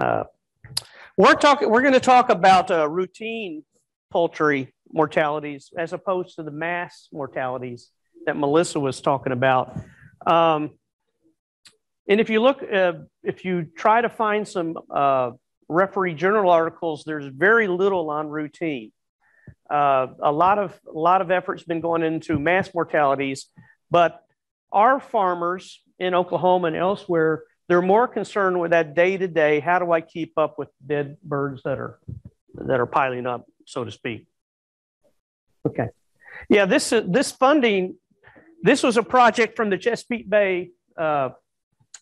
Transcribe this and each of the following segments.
Uh, we're talking. We're going to talk about uh, routine poultry mortalities as opposed to the mass mortalities that Melissa was talking about. Um, and if you look, uh, if you try to find some uh, referee journal articles, there's very little on routine. Uh, a lot of a lot of effort's been going into mass mortalities, but our farmers in Oklahoma and elsewhere they're more concerned with that day to day. How do I keep up with dead birds that are that are piling up, so to speak? Okay. Yeah, this this funding, this was a project from the Chesapeake Bay uh,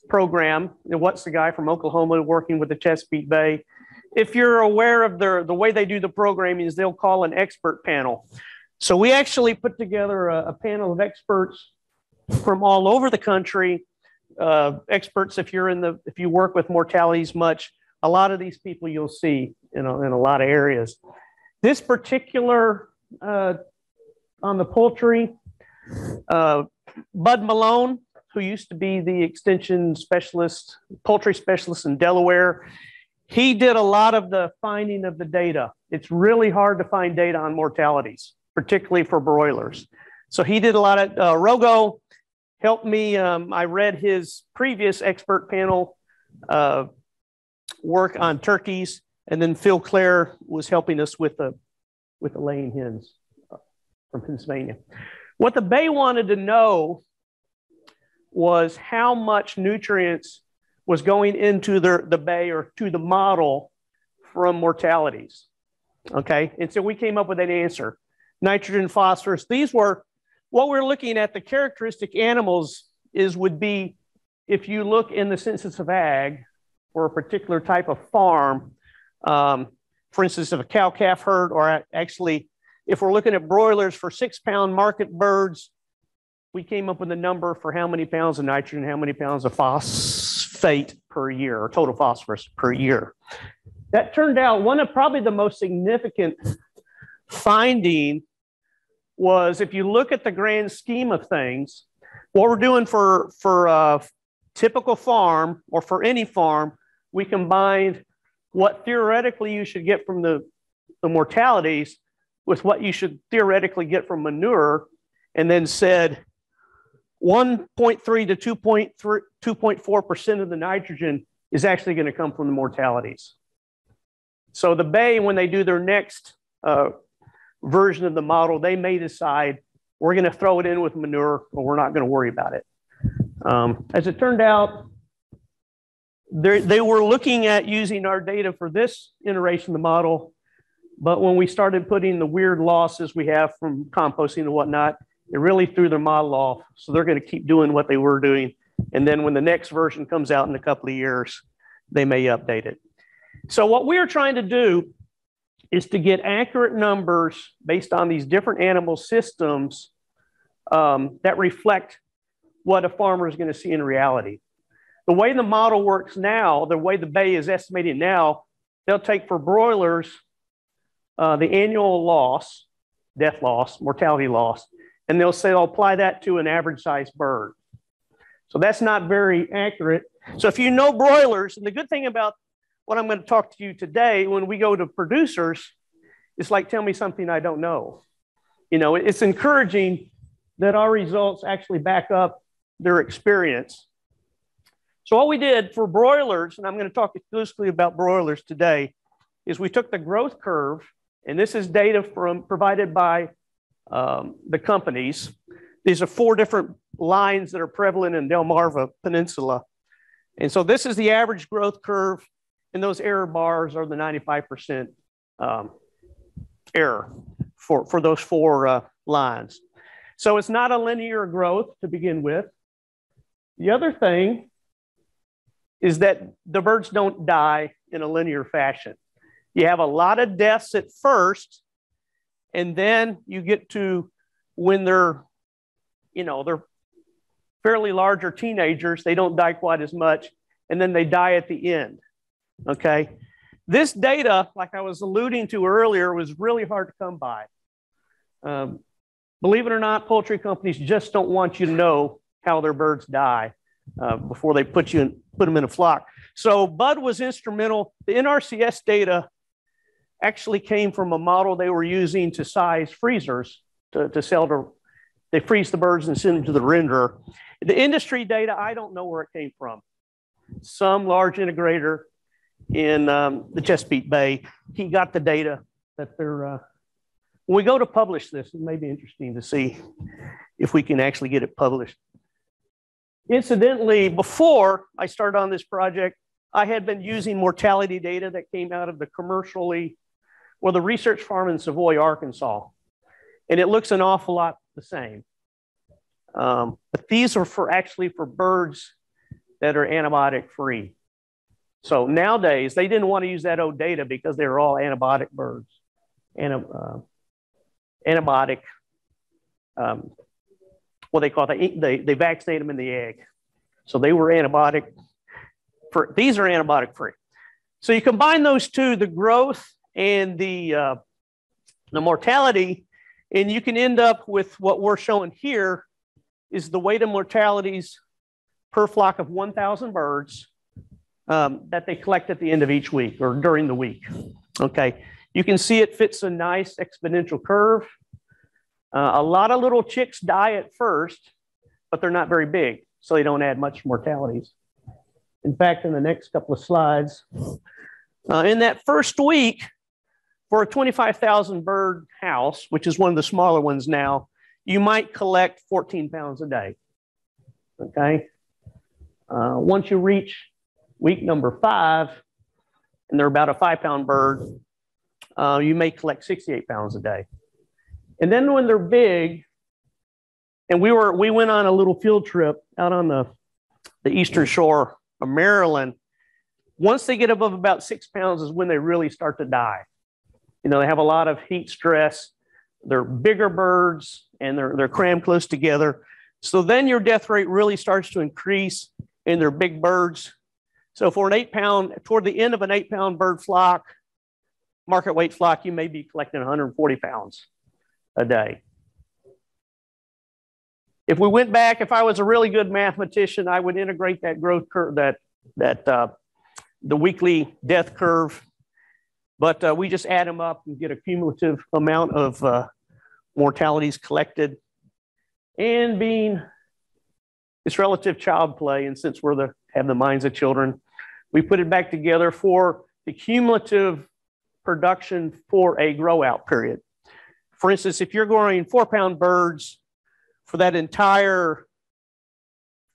program. what's the guy from Oklahoma working with the Chesapeake Bay? If you're aware of their the way they do the programming is they'll call an expert panel. So we actually put together a, a panel of experts from all over the country uh, experts, if you're in the, if you work with mortalities much, a lot of these people you'll see in a, in a lot of areas. This particular, uh, on the poultry, uh, Bud Malone, who used to be the extension specialist, poultry specialist in Delaware, he did a lot of the finding of the data. It's really hard to find data on mortalities, particularly for broilers. So he did a lot of, uh, Rogo helped me. Um, I read his previous expert panel uh, work on turkeys, and then Phil Clauer was helping us with the with the laying hens uh, from Pennsylvania. What the Bay wanted to know was how much nutrients was going into the, the bay or to the model from mortalities. Okay, and so we came up with an answer nitrogen, phosphorus. These were what we're looking at, the characteristic animals is would be if you look in the census of ag for a particular type of farm, um, for instance, of a cow calf herd, or actually, if we're looking at broilers for six pound market birds, we came up with a number for how many pounds of nitrogen, how many pounds of phosphate per year, or total phosphorus per year. That turned out one of probably the most significant finding was if you look at the grand scheme of things, what we're doing for, for a typical farm or for any farm, we combined what theoretically you should get from the, the mortalities with what you should theoretically get from manure, and then said 1.3 to 2.3, 2.4% of the nitrogen is actually going to come from the mortalities. So the Bay, when they do their next uh, version of the model, they may decide we're going to throw it in with manure or we're not going to worry about it. Um, as it turned out, they were looking at using our data for this iteration of the model, but when we started putting the weird losses we have from composting and whatnot, it really threw their model off. So they're going to keep doing what they were doing. And then when the next version comes out in a couple of years, they may update it. So what we are trying to do is to get accurate numbers based on these different animal systems um, that reflect what a farmer is going to see in reality. The way the model works now, the way the Bay is estimating now, they'll take for broilers uh, the annual loss, death loss, mortality loss, and they'll say they'll apply that to an average sized bird. So that's not very accurate. So if you know broilers, and the good thing about what I'm going to talk to you today, when we go to producers, it's like, tell me something I don't know. You know, it's encouraging that our results actually back up their experience. So, what we did for broilers, and I'm going to talk exclusively about broilers today, is we took the growth curve, and this is data from provided by um, the companies. These are four different lines that are prevalent in Delmarva Peninsula. And so this is the average growth curve and those error bars are the 95% um, error for, for those four uh, lines. So it's not a linear growth to begin with. The other thing is that the birds don't die in a linear fashion. You have a lot of deaths at first, and then you get to when they're, you know, they're fairly larger teenagers, they don't die quite as much, and then they die at the end. Okay. This data, like I was alluding to earlier, was really hard to come by. Um, believe it or not, poultry companies just don't want you to know how their birds die uh, before they put you in, put them in a flock. So Bud was instrumental. The NRCS data actually came from a model they were using to size freezers to, to sell to, they freeze the birds and send them to the renderer. The industry data, I don't know where it came from. Some large integrator in um, the Chesapeake Bay, he got the data that they're, uh, when we go to publish this, it may be interesting to see if we can actually get it published. Incidentally, before I started on this project, I had been using mortality data that came out of the commercially, well, the research farm in Savoy, Arkansas. And it looks an awful lot the same. Um, but these are for actually for birds that are antibiotic free. So nowadays, they didn't want to use that old data because they were all antibiotic birds. Uh, antibiotic, um, what they call it, they, they vaccinate them in the egg. So they were antibiotic for, these are antibiotic free. So you combine those two, the growth and the, uh, the mortality, and you can end up with what we're showing here is the weight of mortalities per flock of 1,000 birds um, that they collect at the end of each week or during the week. Okay, you can see it fits a nice exponential curve. Uh, a lot of little chicks die at first, but they're not very big, so they don't add much mortalities. In fact, in the next couple of slides, uh, in that first week, for a 25,000 bird house, which is one of the smaller ones now, you might collect 14 pounds a day. Okay. Uh, once you reach week number five, and they're about a five pound bird, uh, you may collect 68 pounds a day. And then when they're big, and we were we went on a little field trip out on the, the eastern shore of Maryland. Once they get above about six pounds is when they really start to die. You know, they have a lot of heat stress. They're bigger birds and they're, they're crammed close together. So then your death rate really starts to increase in their big birds. So for an eight pound, toward the end of an eight pound bird flock, market weight flock, you may be collecting 140 pounds a day. If we went back, if I was a really good mathematician, I would integrate that growth curve, that, that uh, the weekly death curve. But uh, we just add them up and get a cumulative amount of uh, mortalities collected. And being it's relative child play, and since we're the have the minds of children, we put it back together for the cumulative production for a grow out period. For instance, if you're growing four pound birds for that entire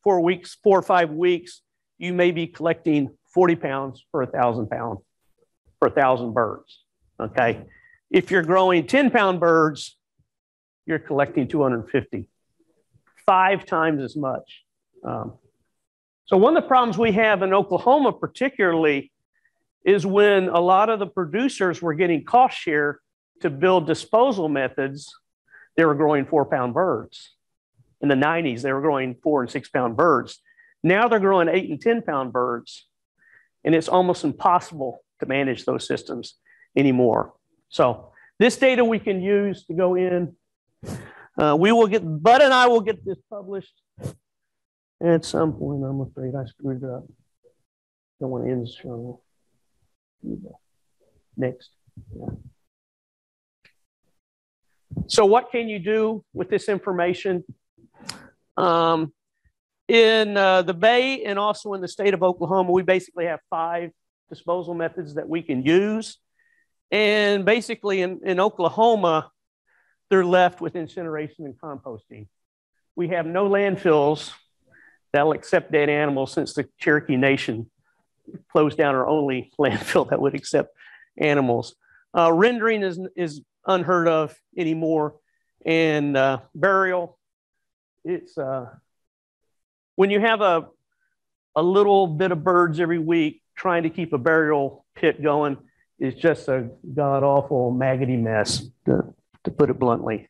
four weeks, four or five weeks, you may be collecting 40 pounds for a thousand pound for a thousand birds. Okay. If you're growing 10 pound birds, you're collecting 250, five times as much. Um, so one of the problems we have in Oklahoma, particularly, is when a lot of the producers were getting cost share to build disposal methods, they were growing four pound birds. In the 90s, they were growing four and six pound birds. Now they're growing eight and 10 pound birds. And it's almost impossible to manage those systems anymore. So this data we can use to go in. Uh, we will get, Bud and I will get this published at some point, I'm afraid I screwed up. Don't want to end the show. Next. Yeah. So, what can you do with this information? Um, in uh, the Bay and also in the state of Oklahoma, we basically have five disposal methods that we can use. And basically, in, in Oklahoma, they're left with incineration and composting. We have no landfills that'll accept dead animals since the Cherokee Nation closed down our only landfill that would accept animals. Uh, rendering is, is unheard of anymore. And uh, burial, it's uh, when you have a, a little bit of birds every week trying to keep a burial pit going, is just a god awful maggoty mess, to, to put it bluntly.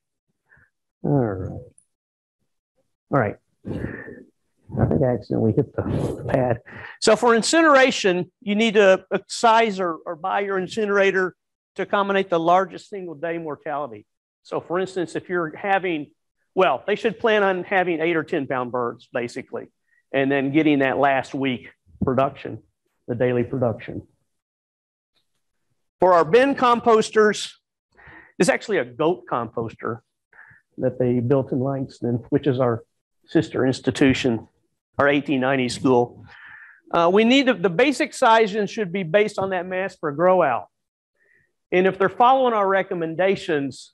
All right. All right. I accidentally hit the pad. So for incineration, you need to size or, or buy your incinerator to accommodate the largest single day mortality. So for instance, if you're having, well, they should plan on having eight or 10 pound birds basically, and then getting that last week production. the daily production. For our bin composters, it's actually a goat composter that they built in Langston, which is our sister institution, our 1890 school. Uh, we need the, the basic sizing should be based on that mass per grow out. And if they're following our recommendations,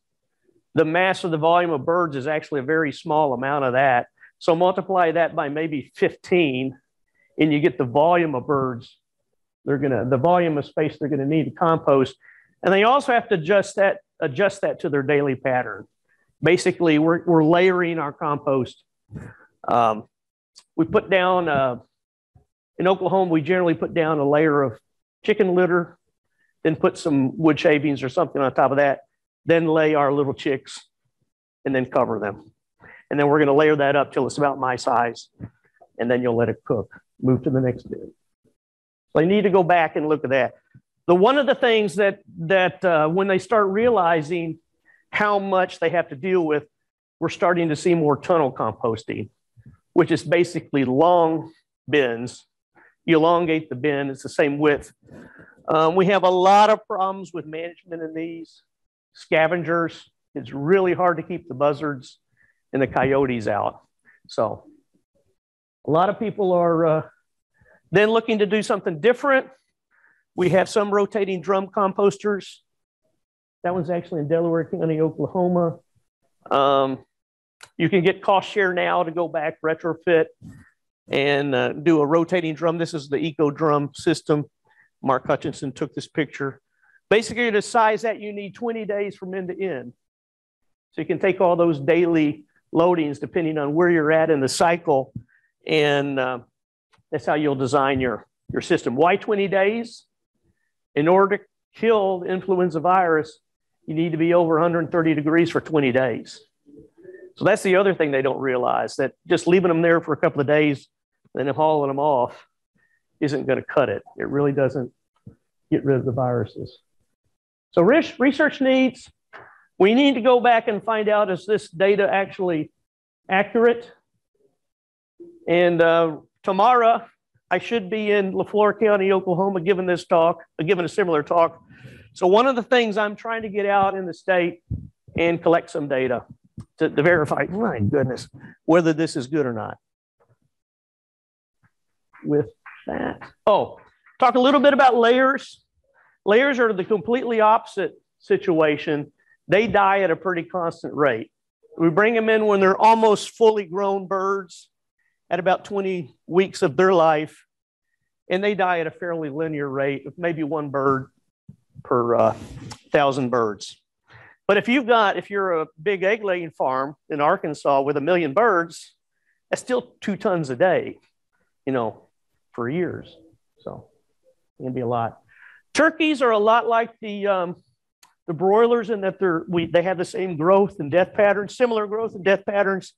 the mass of the volume of birds is actually a very small amount of that. So multiply that by maybe 15 and you get the volume of birds they're gonna, the volume of space they're gonna need to compost. And they also have to adjust that, adjust that to their daily pattern. Basically, we're, we're layering our compost. Um, we put down, uh, in Oklahoma, we generally put down a layer of chicken litter, then put some wood shavings or something on top of that, then lay our little chicks and then cover them. And then we're going to layer that up till it's about my size. And then you'll let it cook. Move to the next bit. So you need to go back and look at that. The one of the things that that uh, when they start realizing how much they have to deal with, we're starting to see more tunnel composting, which is basically long bins. You elongate the bin; it's the same width. Um, we have a lot of problems with management in these scavengers. It's really hard to keep the buzzards and the coyotes out. So a lot of people are uh, then looking to do something different. We have some rotating drum composters. That one's actually in Delaware County, Oklahoma. Um, you can get cost share now to go back retrofit and uh, do a rotating drum. This is the Eco Drum system. Mark Hutchinson took this picture. Basically, to size that, you need 20 days from end to end. So you can take all those daily loadings depending on where you're at in the cycle. And uh, that's how you'll design your, your system. Why 20 days? In order to kill the influenza virus, you need to be over 130 degrees for 20 days. So that's the other thing they don't realize that just leaving them there for a couple of days and then hauling them off isn't going to cut it. It really doesn't get rid of the viruses. So research needs, we need to go back and find out is this data actually accurate? And uh, tomorrow, I should be in LeFlore County, Oklahoma, giving this talk, uh, giving a similar talk. So one of the things I'm trying to get out in the state and collect some data to, to verify, my goodness, whether this is good or not. With that, oh, talk a little bit about layers. Layers are the completely opposite situation. They die at a pretty constant rate. We bring them in when they're almost fully grown birds at about 20 weeks of their life, and they die at a fairly linear rate of maybe one bird per uh, thousand birds. But if you've got, if you're a big egg laying farm in Arkansas with a million birds, that's still two tons a day, you know, for years. So it can be a lot. Turkeys are a lot like the um, the broilers in that they're we they have the same growth and death patterns, similar growth and death patterns,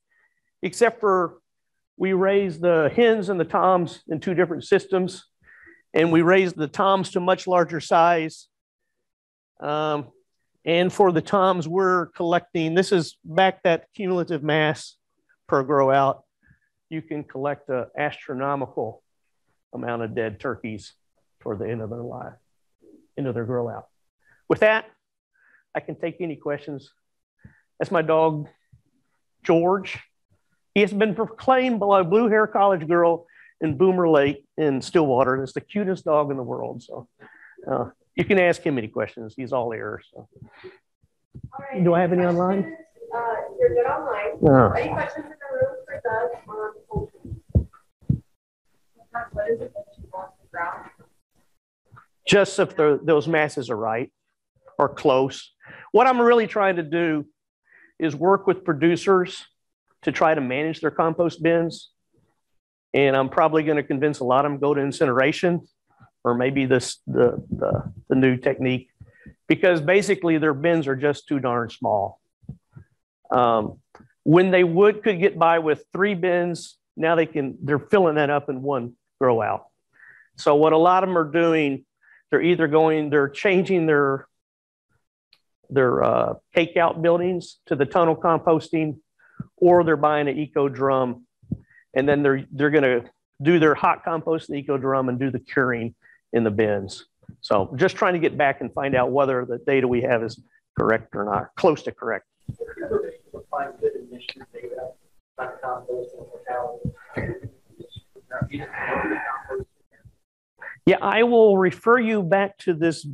except for we raise the hens and the toms in two different systems, and we raise the toms to much larger size. Um, and for the toms, we're collecting, this is back that cumulative mass per grow out. You can collect an astronomical amount of dead turkeys toward the end of their life, end of their grow out. With that, I can take any questions. That's my dog, George. He has been proclaimed by a blue hair college girl in Boomer Lake in Stillwater. It's the cutest dog in the world. So uh, you can ask him any questions. He's all ears. So. Right, Do I have any online? Uh, you're good online. Any questions in the room for Doug what is it that you want to ground? Just if the, those masses are right or close. What I'm really trying to do is work with producers to try to manage their compost bins. And I'm probably going to convince a lot of them go to incineration or maybe this the, the, the new technique because basically their bins are just too darn small. Um, when they would could get by with three bins, now they can they're filling that up in one grow out. So what a lot of them are doing, they're either going, they're changing their their uh, cake out buildings to the tunnel composting or they're buying an eco drum and then they're they're going to do their hot compost in the eco drum and do the curing in the bins. So just trying to get back and find out whether the data we have is correct or not, close to correct. Yeah, I will refer you back to this,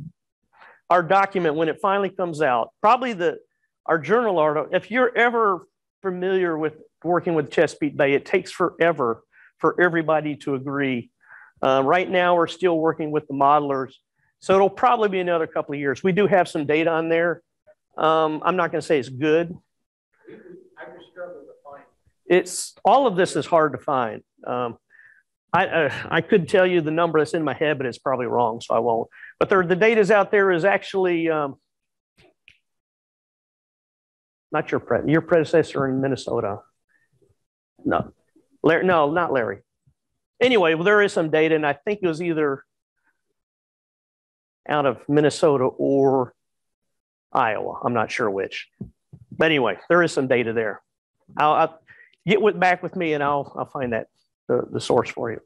our document when it finally comes out. Probably the our journal article. If you're ever familiar with working with Chesapeake Bay, it takes forever for everybody to agree. Uh, right now, we're still working with the modelers, so it'll probably be another couple of years. We do have some data on there. Um, I'm not going to say it's good. It's all of this is hard to find. Um, I, uh, I could tell you the number that's in my head, but it's probably wrong, so I won't. But there, the data's out there is actually um, not your pre- your predecessor in Minnesota. No, Larry, no, not Larry. Anyway, well, there is some data, and I think it was either out of Minnesota or Iowa. I'm not sure which. But anyway, there is some data there. I'll, I'll get with, back with me, and I'll I'll find that the, the source for you.